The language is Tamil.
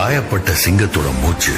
காயப்பட்ட சிங்கத்தோட மூச்சு.